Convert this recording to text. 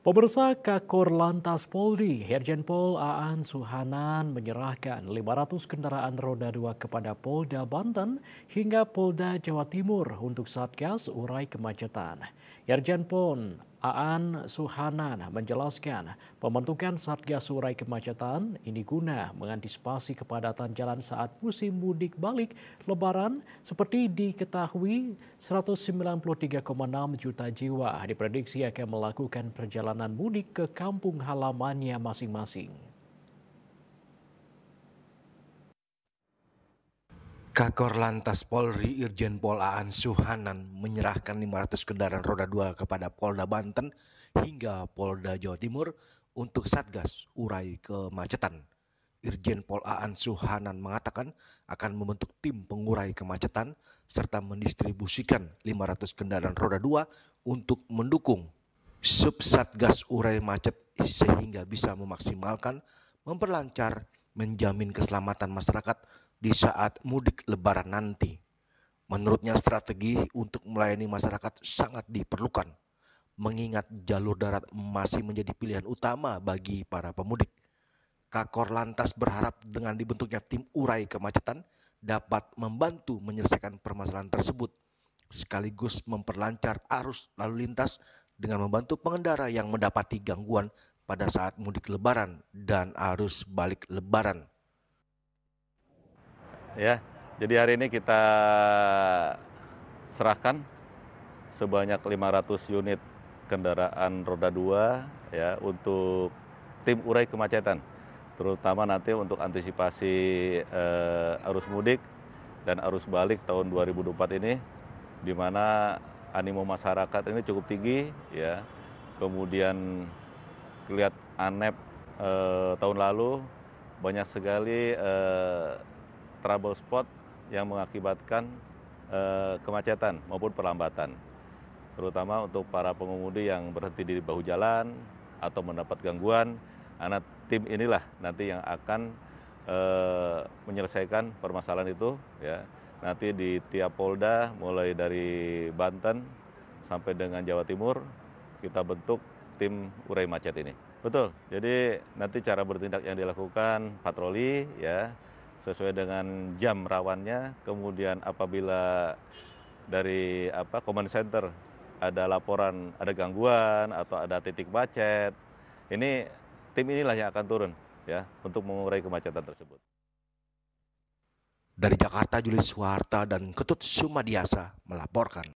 Pemirsa Kakor Lantas Polri, Herjen Pol Aan Suhanan menyerahkan 500 kendaraan roda 2 kepada Polda Banten hingga Polda Jawa Timur untuk Satgas Urai Kemacetan. Herjen Pol Aan Suhanan menjelaskan pembentukan Satgas Urai Kemacetan ini guna mengantisipasi kepadatan jalan saat musim mudik balik lebaran seperti diketahui 193,6 juta jiwa diprediksi akan melakukan perjalanan mudik ke kampung halamannya masing-masing. Kakor Lantas Polri Irjen Pol Aan Suhanan menyerahkan 500 kendaraan roda 2 kepada Polda Banten hingga Polda Jawa Timur untuk Satgas Urai Kemacetan. Irjen Pol Aan Suhanan mengatakan akan membentuk tim pengurai kemacetan serta mendistribusikan 500 kendaraan roda 2 untuk mendukung Subsatgas Urai Macet sehingga bisa memaksimalkan, memperlancar, menjamin keselamatan masyarakat di saat mudik lebaran nanti. Menurutnya strategi untuk melayani masyarakat sangat diperlukan, mengingat jalur darat masih menjadi pilihan utama bagi para pemudik. Kakor lantas berharap dengan dibentuknya tim urai kemacetan dapat membantu menyelesaikan permasalahan tersebut, sekaligus memperlancar arus lalu lintas dengan membantu pengendara yang mendapati gangguan pada saat mudik lebaran dan arus balik lebaran. Ya, jadi hari ini kita serahkan sebanyak 500 unit kendaraan roda 2 ya untuk tim urai kemacetan, terutama nanti untuk antisipasi eh, arus mudik dan arus balik tahun 2024 ini, di mana animo masyarakat ini cukup tinggi ya. Kemudian lihat anep eh, tahun lalu banyak sekali eh, trouble spot yang mengakibatkan eh, kemacetan maupun perlambatan. Terutama untuk para pengemudi yang berhenti di bahu jalan atau mendapat gangguan, anak tim inilah nanti yang akan eh, menyelesaikan permasalahan itu ya. Nanti di tiap polda mulai dari Banten sampai dengan Jawa Timur kita bentuk tim urai macet ini. Betul. Jadi nanti cara bertindak yang dilakukan patroli ya sesuai dengan jam rawannya. Kemudian apabila dari apa command center ada laporan ada gangguan atau ada titik macet, ini tim inilah yang akan turun ya untuk mengurai kemacetan tersebut. Dari Jakarta, Julius Suharta dan Ketut Sumadiasa melaporkan.